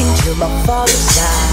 until my father's eyes.